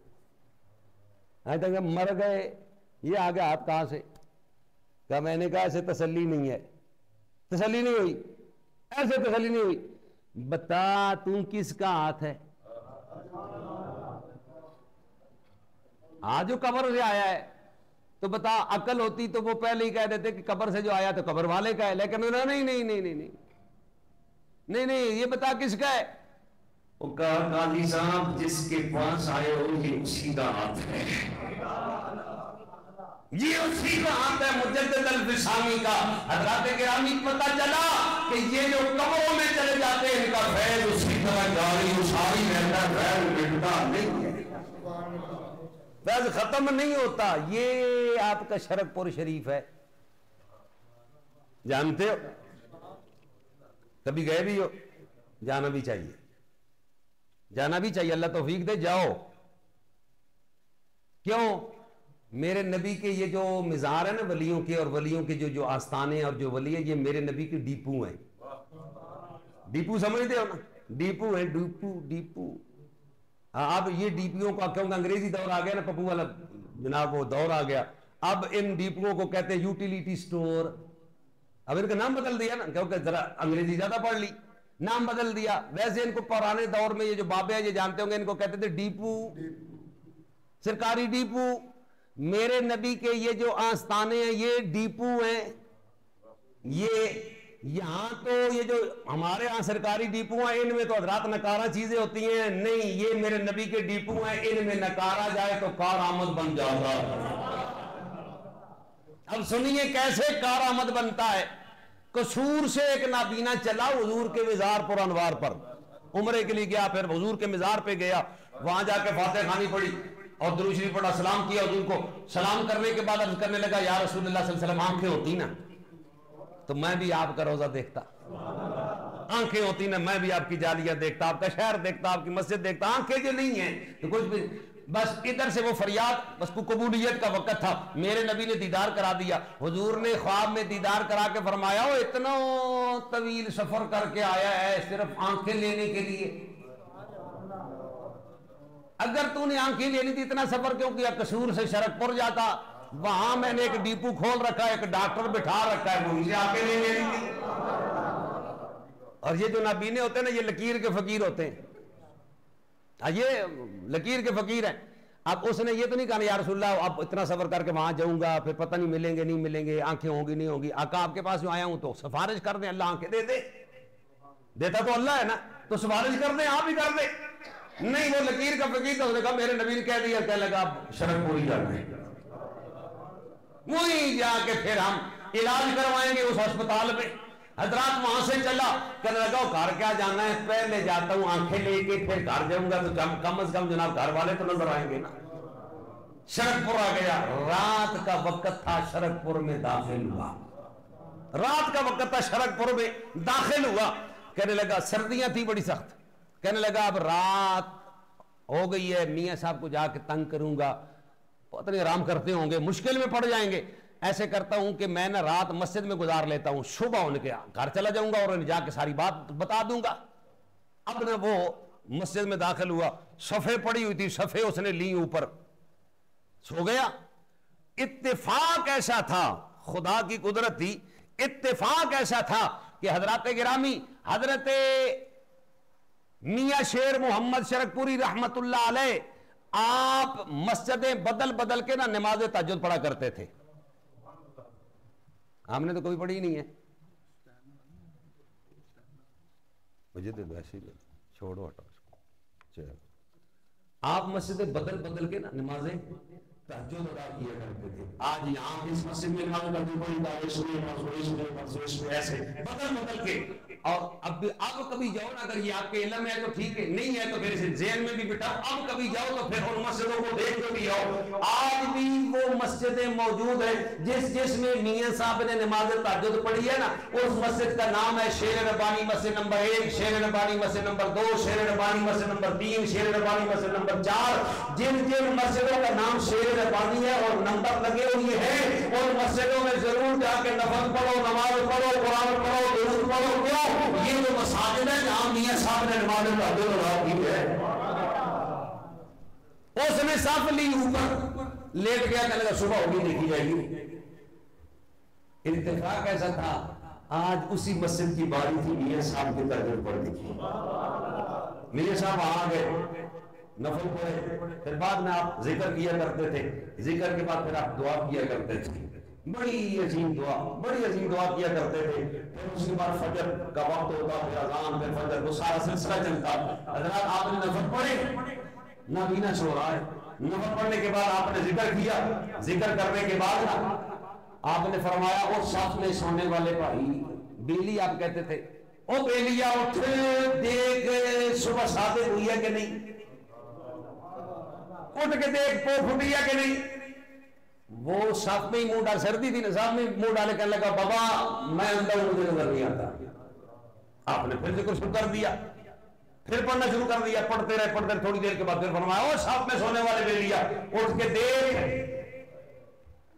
S1: आज तक मर गए, ये आ गया हाथ कहाँ से? क्या मैंने कहा, ऐसे तसल्ली नहीं है। तसल्ली नहीं हुई, ऐसे तसल्ली नहीं हुई। बता, तू किसका हाथ है? आज जो कब्र से आया है तो बता, अकल होती तो वो पहले ही कह देते कि कब्र से जो आया तो कब्र वाले का है, लेकिन नहीं नहीं नहीं नहीं नहीं। नहीं नहीं, ये बता किसका है? वो काजी साहब, जिसके पास आए हो, ये उसी का हाथ है। ये उसी का हाथ है, मुजद्दद का। हज़रत गिरामी पता चला कि ये जो कब्रों में चले जाते हैं, इनका फैज उसी तरह जारी, उसारी रहता फैज मिटता नहीं। फैज खत्म नहीं होता। ये आपका शरकपुर शरीफ है। जानते हो? कभी गए भी हो? जाना भी चाहिए। जाना भी चाहिए। अल्लाह तौफीक दे, जाओ। क्यों? मेरे नबी के ये जो मिजार है ना, वलियों के और वलियों के जो जो आस्थाने और जो वली है, ये मेरे नबी के डीपू हैं। डीपू समझते हो ना? डीपू है, डीपू डीपू। अब ये डीपीओ का क्योंकि अंग्रेज़ी दौर आ गया ना, पप्पू वाला जनाब वो दौर आ गया। अब इन डीपीओ को कहते हैं यूटिलिटी स्टोर। अब इनका नाम बदल दिया ना, क्योंकि जरा अंग्रेज़ी ज़्यादा पढ़ ली। नाम बदल दिया। वैसे इनको पुराने दौर में ये जो बाबे हैं, ये जानते होंगे, इनको कहते थे डीपू। सरकारी डीपू। मेरे नबी के ये जो आस्थाने हैं, ये डीपू हैं। ये यहाँ तो ये जो हमारे यहाँ सरकारी डिपो हैं, इनमें तो हजरात नकारा चीज़ें होती हैं। नहीं, ये मेरे नबी के डिपो हैं, इनमें नकारा जाए तो कार आमद बन जाता अब सुनिए कैसे कार आमद बनता है। कसूर से एक नाबीना चला हजूर के मिजार पर अनवार पर। उम्र के लिए गया, फिर हजूर के मिजार पे गया। वहाँ जाके फाते खानी पड़ी और दरूशरी पड़ा सलाम किया हजूर को। सलाम करने के बाद अर्ज़ करने लगा यार रसूल आँखें होती ना। तो मैं भी आपका रोजा देखता। आँखें होती ना, मैं भी आपकी जालियाँ देखता, आपका शहर देखता, आपकी मस्जिद देखता, आँखें जो नहीं है तो कुछ भी। बस इधर से वो फरियाद, बस कबूलियत का वक्त था। मेरे नबी ने दीदार करा दिया। हुजूर ने ख्वाब में दीदार करा के फरमाया हो इतना तवील सफ़र करके आया है सिर्फ़ आँखें लेने के लिए। अगर तूने आँखें लेनी थी, इतना सफ़र क्यों किया? कसूर से शरकपुर जाता। वहाँ मैंने एक डीपू खोल रखा है एक डॉक्टर बिठा रखा है मुझे आके ले ली और ये जो नाबीने होते हैं ना ये लकीर के फकीर होते हैं। हाँ, ये लकीर के फकीर हैं। अब उसने ये तो नहीं कहा यार सुल्ला अब इतना सफ़र करके वहाँ जाऊँगा फिर पता नहीं मिलेंगे नहीं मिलेंगे आँखें होंगी नहीं होंगी। आका आपके पास जो आया हूँ तो सिफारिश कर दे अल्लाह आँखें दे दे। देता तो अल्लाह है ना तो सिफारिश कर दे आप ही कर दे। नहीं वो लकीर का फकीर तो उसने कहा मेरे नबी ने कह दिया कह लगा आप शरक पूरी कर है वहीं जाके फिर हम इलाज करवाएँगे उस अस्पताल में। हजरात वहाँ से चला, कहने लगा घर क्या जाना है? पहले जाता हूँ, आँखें लेके फिर घर जाऊँगा तो कम कम से कम जनाब घर वाले तो नज़र आएँगे ना। शरकपुर आ गया। रात का वक्त था शरकपुर में दाखिल हुआ। रात का वक्त था शरकपुर में दाखिल हुआ। कहने लगा, सर्दियाँ थी, बड़ी सख्त। कहने लगा, अब रात हो गई है, मियाँ साहब को जाके तंग करूँगा। पता नहीं आराम करते होंगे, मुश्किल में पड़ जाएँगे। ऐसे करता हूँ कि मैं ना रात मस्जिद में गुजार लेता हूँ, सुबह उनके घर चला जाऊँगा और उन्हें जाके सारी बात बता दूँगा। अब ना वो मस्जिद में दाखिल हुआ, सफ़े पड़ी हुई थी, सफ़े उसने ली ऊपर। सो गया। इत्तेफाक ऐसा था, खुदा की कुदरत थी, इत्तेफाक ऐसा था कि हज़रत गिरामी, हज़रत मियाँ शेर मोहम्मद शरकपुरी रहमतुल्लाह अलैह आप मस्जिदें बदल बदल के ना नमाज़ तजुद पढ़ा करते थे। हमने तो कभी पढ़ी नहीं है। मुझे तो वैसे ही छोड़ो हटो चलो। आप मस्जिदें बदल बदल के ना नमाजें तहज्जुद अदा किया करते थे। आज यहाँ इस मस्जिद में ऐसे बदल बदल के। और अब अब कभी जाओ ना, अगर ये आपके इलम है तो ठीक है, नहीं है तो फिर जेल में भी बिठाओ अब कभी जाओ तो फिर उन मस्जिदों को देख के भी आओ। आज भी वो मस्जिदें मौजूद है, जिस जिसमें मियाँ साहब ने नमाज़ तहज्जुद पढ़ी है ना, उस मस्जिद का नाम है शेर रबानी मस्जिद नंबर एक, शेर रबानी मस्जिद नंबर दो, शेर रबानी मस्जिद नंबर तीन, शेर रबानी मस्जिद नंबर चार। जिन जिन मस्जिदों का नाम शेर रबानी है और नंबर लगे हुए हैं, उन मस्जिदों में ज़रूर जाके नफल पढ़ो, नमाज़ पढ़ो, कुरान पढ़ो पढ़ो क्यों ये जो मसाजिद है जहाँ मियाँ साहब ने नमाज़ तहज्जुद अदा की है उसने सफ ली ऊपर लेट गया कहने लगा सुबह होगी देखी जाएगी इत्तेफाक ऐसा था आज उसी मस्जिद की बारी थी मियाँ साहब के तहज्जुद पर की मियाँ साहब आ गए नफल पढ़े फिर बाद में आप ज़िक्र किया करते थे ज़िक्र के बाद फिर आप दुआ किया करते थे बड़ी अजीम दुआ, बड़ी अजीम दुआ किया करते थे। फिर उसके बाद फजर का वक्त होता, फिर अजान, फिर फजर, वो सारा सिलसिला चलता। हज़रत आपने नफल पढ़े? ना बीना सो रहा है नफल पढ़ने के बाद आपने ज़िक्र किया। ज़िक्र करने के बाद ना आपने फरमाया और साथ में सोने वाले भाई। बेली आप कहते थे। ओ बेलिया, उठ। देख, सुबह शादी हुई है कि नहीं? उठ के देख पो फुटी है कि नहीं? वो साथ में ही मुँह डाल, सर्दी थी ना, साथ में मुँह डाले कहने लगा, बाबा, मैं अंदर मुझे नज़र नहीं आता आपने फिर ज़िक्र शुरू कर दिया। फिर पढ़ना शुरू कर दिया। पढ़ते रहे पढ़ते रहे, थोड़ी देर के बाद फिर फरमाया और साथ में सोने वाले ले लिया उठ के देख।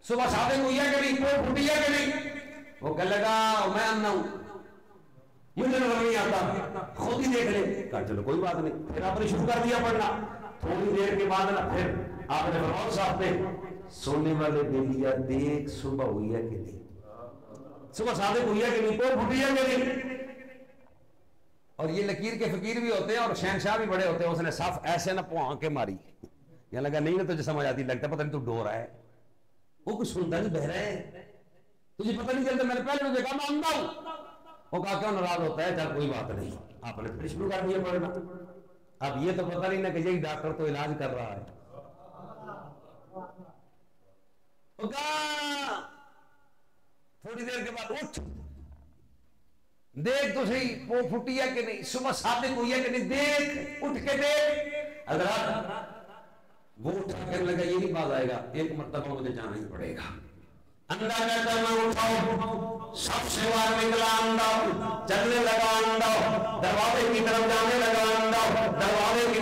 S1: सुबह शादी हुई है कि नहीं पोट फूटी है कि नहीं? वो कह लगा, मैं अन्ना हूँ। मुझे नज़र नहीं आता। खुद ही देख ले। कहा, चलो, कोई बात नहीं। फिर आपने शुरू कर दिया पढ़ना। थोड़ी देर के बाद ना, फिर आपने फरमाया साहब ने सोने वाले बेलिया देख सुबह हुई है कि नहीं? सुबह शादी हुई है कि नहीं पोट फूटी है। कि नहीं और ये लकीर के फकीर भी होते हैं और शहनशाह भी बड़े होते हैं, उसने साफ़ ऐसे ना पुआ के मारी। यहाँ लगा, नहीं, ना तुझे समझ आती, लगता पता नहीं तू डो रहा है। वो कुछ सुनता नहीं बह रहा है। तुझे पता नहीं चलता, मैंने पहले कहा मैं अंधा हूँ। वो कहा, क्यों नाराज़ होता है? चल, कोई बात नहीं। आपने फिर शुरू कर दिया पढ़ना। अब ये तो पता नहीं ना कि यही डॉक्टर तो इलाज कर रहा है। थोड़ी देर के बाद उठ। देख तो सही, वो फुटी है कि नहीं, सुबह साबित हुई है कि नहीं, देख, उठ के देख। अगर वो उठा कर लगा ये नहीं बात आएगा, एक मरतबा मुझे जाना ही पड़ेगा। कहता मैं उठाओ सबसे बार निकला अंडा चलने लगा अंडा दरवाजे की तरफ़ जाने लगा अंडा दरवाजे को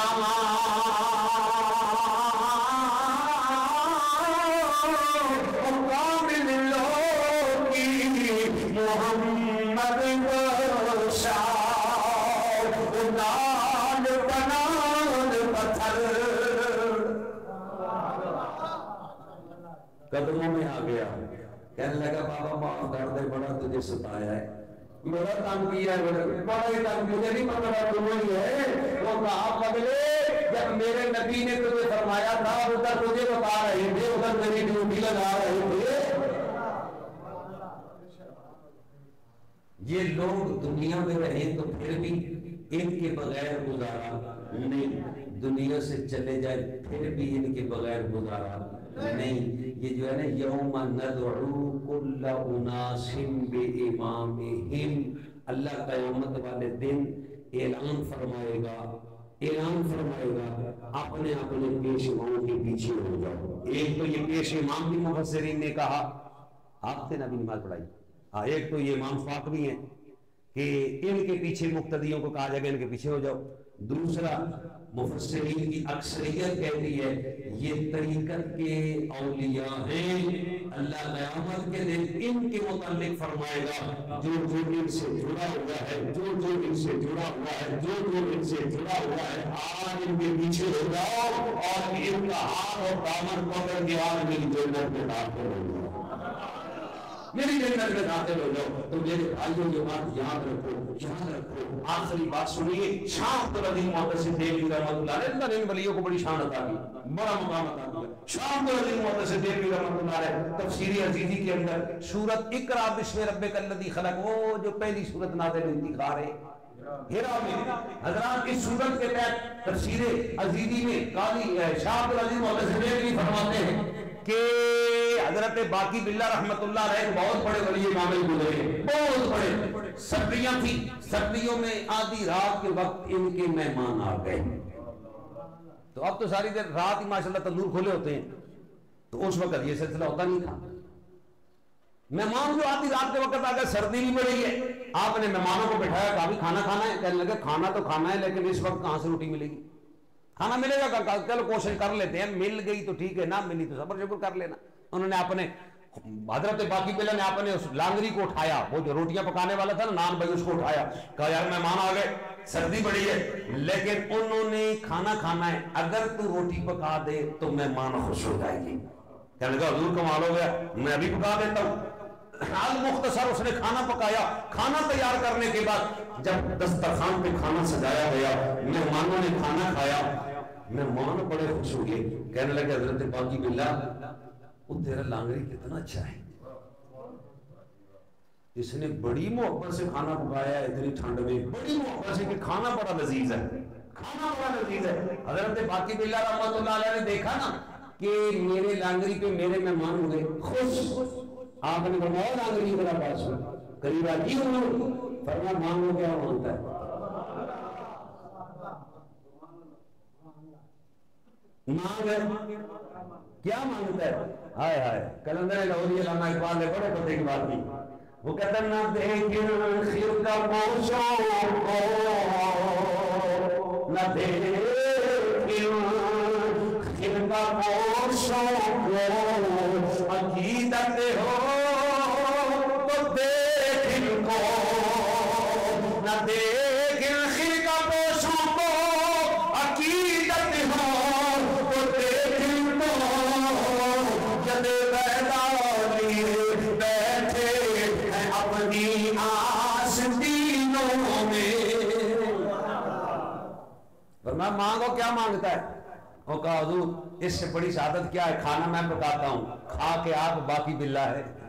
S1: कदमों में आ गया। कहने लगा, बाबा, माफ़ कर दे, बड़ा तुझे सताया है। बड़ा तंग किया है, बड़ा ही तंग मुझे नहीं पता तुम्हें ही है वो कहा पगले जब मेरे नबी ने तुझे फरमाया था उधर तुझे बता रहे थे, उधर मेरी ड्यूटी लगा रहे थे। ये लोग दुनिया में रहे तो फिर भी इनके बगैर गुजारा। नहीं, दुनिया से चले जाए, फिर भी इनके बगैर गुजारा। नहीं, ये जो है ना, यौम बिइमामिहिम। अल्लाह कयामत वाले दिन ऐलान फरमाएगा ऐलान फरमाएगा, अपने अपने पेश इमाम के पीछे हो जाओ। एक तो ये पेश इमाम भी मुफसरीन ने कहा, आपसे नबी नमाज़ पढ़ाई। हाँ एक तो ये इमाम फाक भी हैं कि इनके पीछे मुक्तदियों को कहा जाएगा, इनके पीछे हो जाओ। दूसरा मुफसरीन की अक्सरियत कहती है, ये तरीकत के औलिया हैं। अल्लाह क़यामत के दिन इनके मुतालिक फरमाएगा, जो जो इनसे जुड़ा हुआ है, जो जो इनसे जुड़ा हुआ है, जो जो इनसे जुड़ा हुआ है, आज इनके पीछे हो जाओ और इनका हाथ और दामन पकड़ के आज मेरी जन्नत में दाखिल हो जाओ। मेरी जन्नत में दाखिल हो जाओ तो मेरे भाइयों ये बात याद रखो याद रखो आखिरी बात सुनिए तो वलियों को बड़ी शान अता की बड़ा मुकाम अता किया तो तफसीरी अजीजी के अंदर सूरत इकरा बिस्म खलक वो जो पहली सूरत हजरात सूरत के तहत तफसीर में काली शाह देवी फरमाते हैं कि हज़रत बाकी बिल्ला रहमतुल्लाह अलैह बहुत बड़े वली इमाम गुजरे बहुत बड़े। सर्दियाँ थी। सर्दियों में आधी रात के वक्त इनके मेहमान आ गए। तो अब तो सारी देर रात ही माशाल्लाह तंदूर खोले होते हैं। तो उस वक्त ये सिलसिला होता नहीं था। मेहमान जो आधी रात के वक्त आ गए, सर्दी भी बढ़ी है। आपने मेहमानों को बिठाया भी खाना खाना है। कहने लगे, खाना तो खाना है, लेकिन इस वक्त कहाँ से रोटी मिलेगी? खाना मिलेगा चलो कोशिश कर लेते हैं, मिल गई तो ठीक है, ना मिली तो सबर शुक्र कर लेना। उन्होंने अपने, हज़रत बाकी बिल्ला ने अपने उस लांगरी को उठाया, वो जो रोटियाँ पकाने वाला था ना, नान भाई उसको उठाया। कहा, यार, मेहमान आ गए, सर्दी बड़ी है, लेकिन उन्होंने खाना खाना है, अगर तू रोटी पका दे तो मेहमान खुश हो जाएगी। कहने लगा, हजूर, कमाल हो गया, मैं अभी पका देता हूँ। हाल मुख्तसर उसने खाना पकाया। खाना तैयार करने के बाद जब दस्तरखान पे खाना सजाया गया, मेहमानों ने खाना खाया मेहमान बड़े खुश हुए कहने लगे, हज़रत बाकी बिल्ला, वो तेरा लांगरी कितना अच्छा है। इसने बड़ी मोहब्बत से खाना पकाया, इतनी ठंड में। बड़ी मोहब्बत से कि खाना बड़ा लजीज है। खाना बड़ा लजीज है। हज़रत बाकी बिल्ला रहमतुल्लाह ने देखा ना कि मेरे लांगरी पे मेरे मेहमान हुए खुश। आपने फरमाया लांगरी मेरा पास करीब आजी फरमा मांगो क्या माँगता है? मांग क्या माँगता है? हाय हाय, कलंदर लाहौरी अल्लामा इकबाल ने बड़े पते की बात की वो कहता ना देखे खिर का पोशो को न देखे खिर का मांगो, क्या माँगता है? वो कहा, हजूर, इससे बड़ी सादत क्या है? खाना मैं पकाता हूँ। खा के आप बाकी बिल्ला है।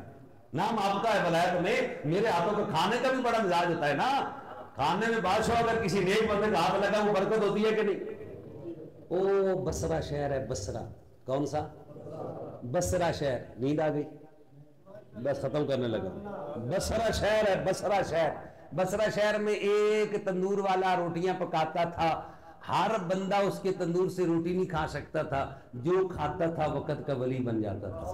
S1: नाम आपका है बलाया तुम्हें मेरे हाथों के खाने का भी बड़ा मिजाज होता है ना। खाने में बादशाह अगर किसी नेक बंदे का हाथ लगा, वो बरकत होती है कि नहीं? ओ, बसरा शहर है, बसरा। कौन सा? बसरा शहर। नींद आ गई। बस खत्म करने लगा। बसरा शहर है, बसरा शहर। बसरा शहर में एक तंदूर वाला रोटियाँ पकाता था। हर बंदा उसके तंदूर से रोटी नहीं खा सकता था, जो खाता था वक़्त का वली बन जाता था।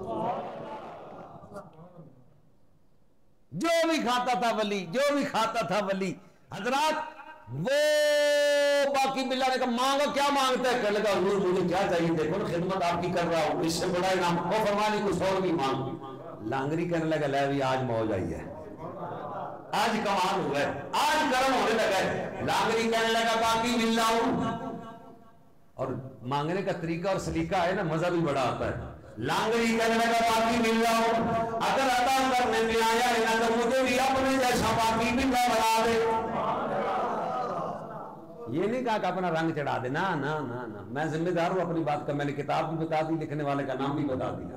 S1: जो भी खाता था वली, जो भी खाता था वली। हजरात, वो बाकी बिल्ला ने कहा, मांगो, क्या माँगता है? कहने लगा, हजूर, मुझे क्या चाहिए? देखो ना, खिदमत आपकी कर रहा हूँ, इससे बड़ा इनाम वो फरमानी, कुछ और भी मांग। लांगरी कहने लगा, ले भी आज मौज आई है। आज कमाल है आज गर्म होने लगा। लांगरी कहने लगा, बाकी मिल रहा हूँ और मांगने का तरीका और सलीका है ना, मज़ा भी बड़ा आता है। लांगरी कहने लगा, बाकी मिल रहा हूँ अगर अदा करने में आया है ना तो मुझे भी अपने जैसा बाकी मिलना बना दे। ये नहीं कहा कि अपना रंग चढ़ा दे। ना ना ना ना। मैं जिम्मेदार हूँ अपनी बात का। मैंने किताब भी बता दी, लिखने वाले का नाम भी बता दिया।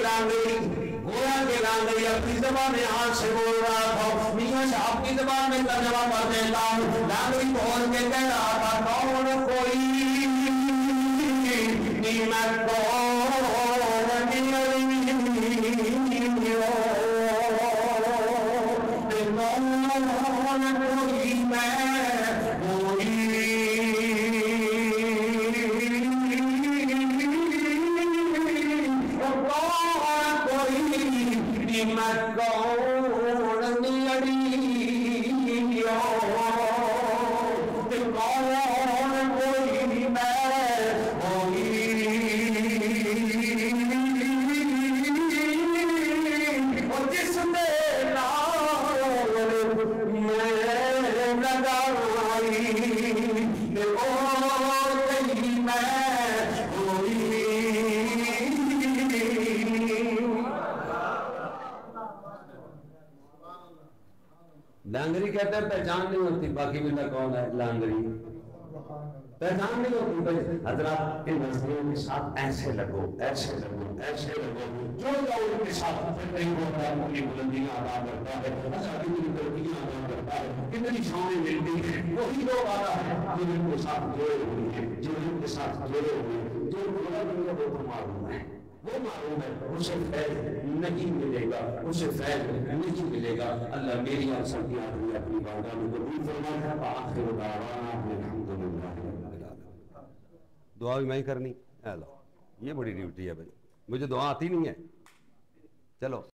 S1: के लांगड़ी घोड़ा के लांगड़ी, अपनी जबान में हाथ से बोल रहा था मियाँ साहब की जबान में तर्जमा कर देता हूँ। लांगड़ी बोल के कह रहा था, कौन कोई नीमत कौन कहते हैं पहचान नहीं होती, बाकी बिल्ला कौन है? लांगरी पहचान नहीं होती भाई। हज़रत इन नज़रों के साथ ऐसे लगो ऐसे लगो ऐसे लगो। जो जाओ उनके साथ नहीं होता, उनकी बुलंदियाँ अदा करता है अच्छा कितनी तरक्कियाँ अदा करता है, कितनी शामें मिलती हैं। वही लोग आ रहा है जो इनके साथ जुड़े हुए हैं जो इनके साथ जुड़े हुए हैं, जो उनको वो तो मालूम है। वो मालूम है, उसे फैज नहीं मिलेगा, उसे फैज नहीं मिलेगा। अल्लाह मेरी आप सबकी आदमी अपनी बारगाह में कबूल फरमाए आखिर दुआ भी मैं करनी। है ये बड़ी ड्यूटी है भाई। मुझे दुआ आती नहीं है। चलो।